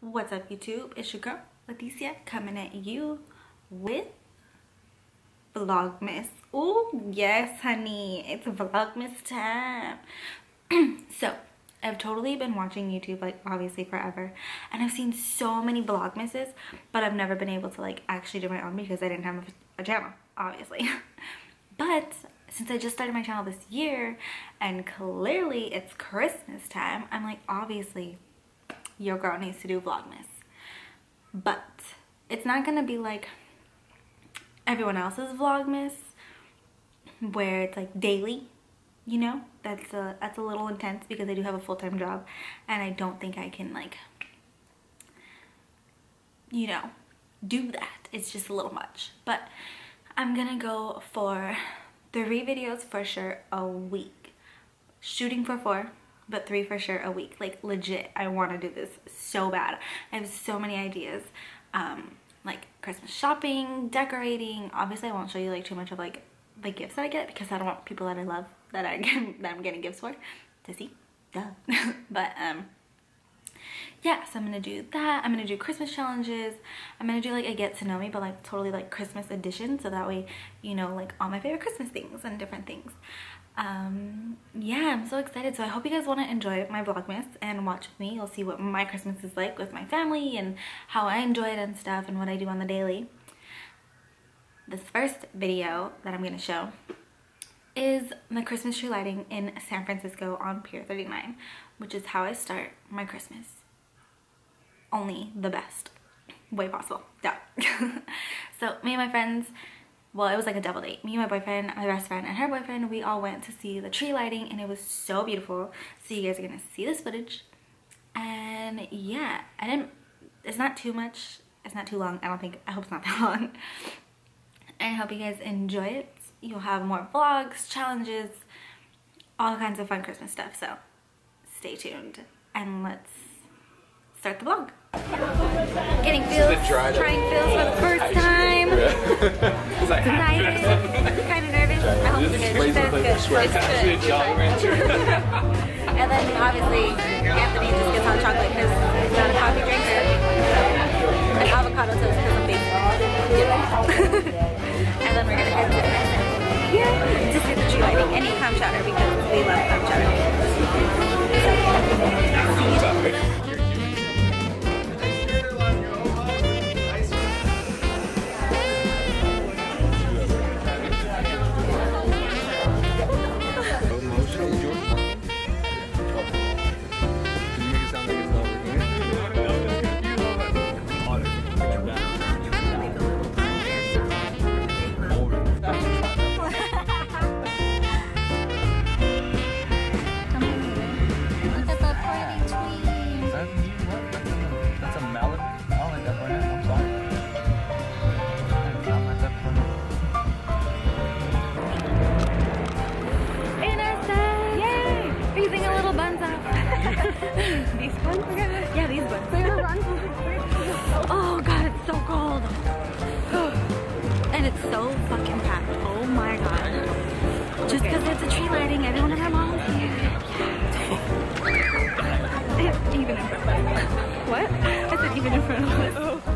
What's up YouTube? It's your girl Leticia coming at you with Vlogmas. Oh yes honey, it's Vlogmas time. so I've totally been watching YouTube like obviously forever and I've seen so many Vlogmases but I've never been able to like actually do my own because I didn't have a channel obviously. but since I just started my channel this year and clearly it's Christmas time, I'm like obviously your girl needs to do Vlogmas. But it's not gonna be like everyone else's Vlogmas where it's like daily, you know? That's a, that's a little intense because I do have a full-time job and I don't think I can like, you know, do that. It's just a little much. But I'm gonna go for three videos for sure a week. Shooting for four but three for sure a week. Like legit, I want to do this so bad. I have so many ideas. Um, like Christmas shopping, decorating. Obviously, I won't show you like too much of like the gifts that I get because I don't want people that I love that I get that I'm getting gifts for to see. Duh. but um, yeah, so I'm gonna do that. I'm gonna do Christmas challenges. I'm gonna do like a get to know me, but like totally like Christmas edition. So that way, you know, like all my favorite Christmas things and different things um yeah i'm so excited so i hope you guys want to enjoy my vlogmas and watch with me you'll see what my christmas is like with my family and how i enjoy it and stuff and what i do on the daily this first video that i'm to show is the christmas tree lighting in san francisco on pier 39 which is how i start my christmas only the best way possible. Yeah. So me and my friends well it was like a double date. Me and my boyfriend my best friend and her boyfriend we all went to see the tree lighting and it was so beautiful. So you guys are gonna see this footage. And yeah i didn't it's not too much it's not too long i don't think i hope it's not that long. And i hope you guys enjoy it. You'll have more vlogs challenges all kinds of fun christmas stuff so stay tuned and let's start the vlog Getting Philz, trying Philz for the first time. Excited, kind of nervous. I hope it's good. It's good. It's good. and then obviously Anthony just gets hot chocolate because he's not a coffee drinker. And avocado toast because I'm basic. and then we're gonna head to yeah, to see the tree lighting and eat clam chowder because we love clam chowder. these ones? Yeah, these ones. oh god, it's so cold. and it's so fucking packed. Oh my god. Just because it's a tree lighting, everyone and their mom's here. even in front of us. What? I said even in front of us. Oh.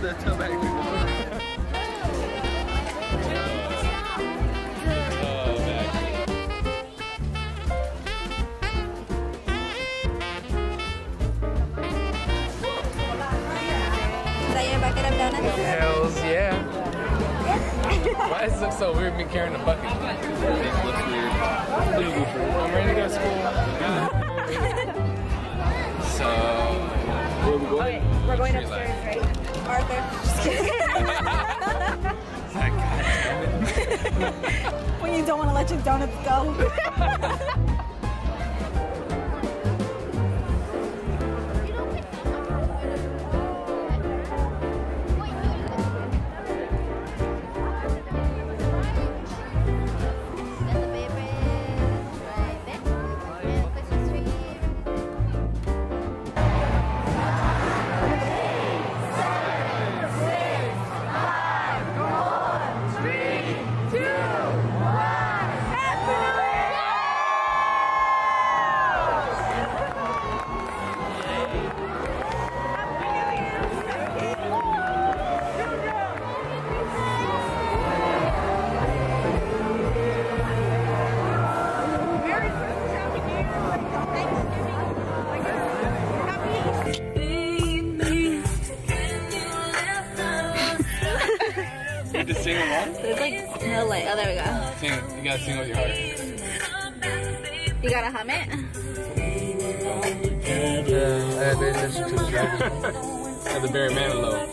did that to back. Hells yeah. Why does it look so weird me carrying a bucket? It looks weird. I'm ready to go to school. so, where are we going? Okay, we're going upstairs, right? Arthur. Just kidding. When you don't want to let your donuts go. Sing it. You gotta sing with your heart. You gotta hum it? Yeah, I didn't listen to the drivers. At the Barry Manilow.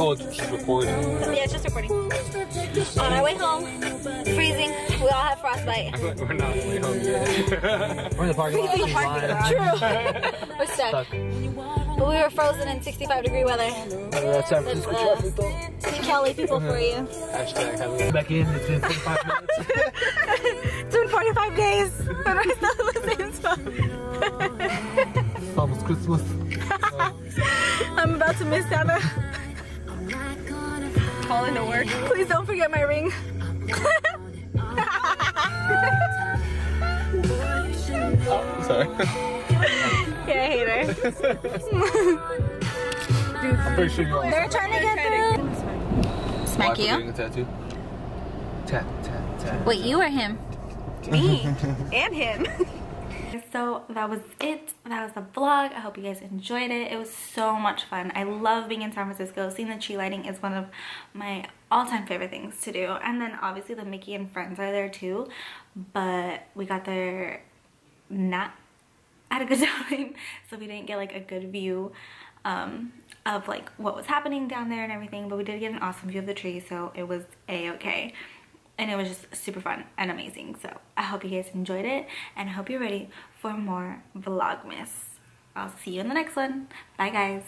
Oh, it's just recording. Yeah, it's just recording. On our way home, freezing. We all have frostbite. We're not way home yet. We're in the parking lot. She's lying. True. We're stuck. But we were frozen in 65 degree weather. That's San Francisco uh, traffic though. Team Cali people for you. Hashtag Back in, it's been 45 minutes. It's been 45 days, but we're still in the same spot. It's almost Christmas. I'm about to miss Santa. Calling to work. Please don't forget my ring. Sorry. Yeah, I hate. I'm pretty sure you're They're trying to get through. Smack you? Getting a tattoo? Tat, tat, tat. Wait, you or him? Me and him. So that was it. That was the vlog. I hope you guys enjoyed it. It was so much fun. I love being in San Francisco. Seeing the tree lighting is one of my all-time favorite things to do. And then obviously the Mickey and friends are there too. But we got there not at a good time. So we didn't get like a good view um, of like what was happening down there and everything. But we did get an awesome view of the tree. So it was a-okay and it was just super fun and amazing so i hope you guys enjoyed it and i hope you're ready for more vlogmas i'll see you in the next one bye guys